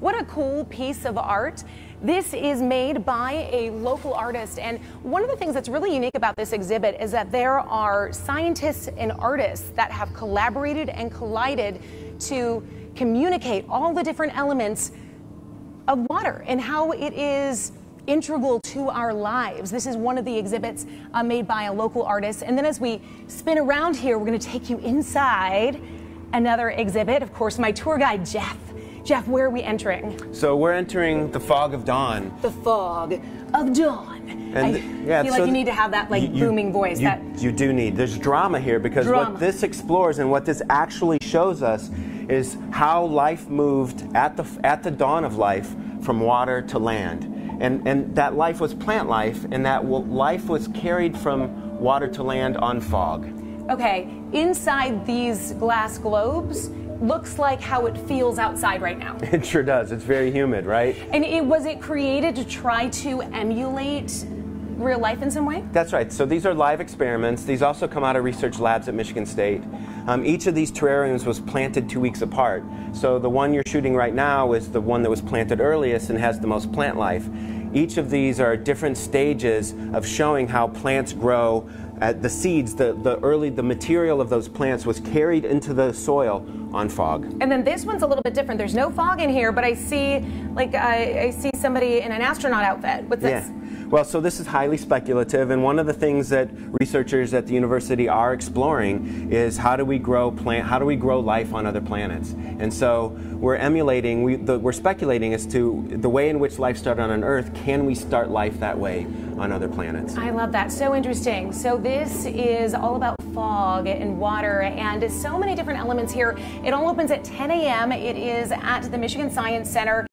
What a cool piece of art. This is made by a local artist. And one of the things that's really unique about this exhibit is that there are scientists and artists that have collaborated and collided to communicate all the different elements of water and how it is integral to our lives. This is one of the exhibits uh, made by a local artist. And then as we spin around here, we're going to take you inside another exhibit. Of course, my tour guide, Jeff. Jeff, where are we entering? So we're entering the fog of dawn. The fog of dawn. And I yeah, feel so like you need to have that like you- you- booming voice. You, that you do need. There's drama here because Drama. what this explores and what this actually shows us is how life moved at the at the dawn of life from water to land, and and that life was plant life, and that life was carried from water to land on fog. okay, inside these glass globes looks like how it feels outside right now. It sure does. It's very humid, right? And it was it created to try to emulate real life in some way? That's right. So these are live experiments. These also come out of research labs at Michigan State. Um, each of these terrariums was planted two weeks apart. So the one you're shooting right now is the one that was planted earliest and has the most plant life. Each of these are different stages of showing how plants grow. Uh, the seeds, the, the early, the material of those plants was carried into the soil on fog. And then this one's a little bit different. There's no fog in here, but I see like I, I see somebody in an astronaut outfit. What's this? Yeah. Well, so this is highly speculative, and one of the things that researchers at the university are exploring is how do we grow plant, how do we grow life on other planets? And so we're emulating, we, the, we're speculating as to the way in which life started on Earth. Can we start life that way on other planets? I love that. So interesting. So this is all about fog and water and so many different elements here. It all opens at 10 a.m. It is at the Michigan Science Center.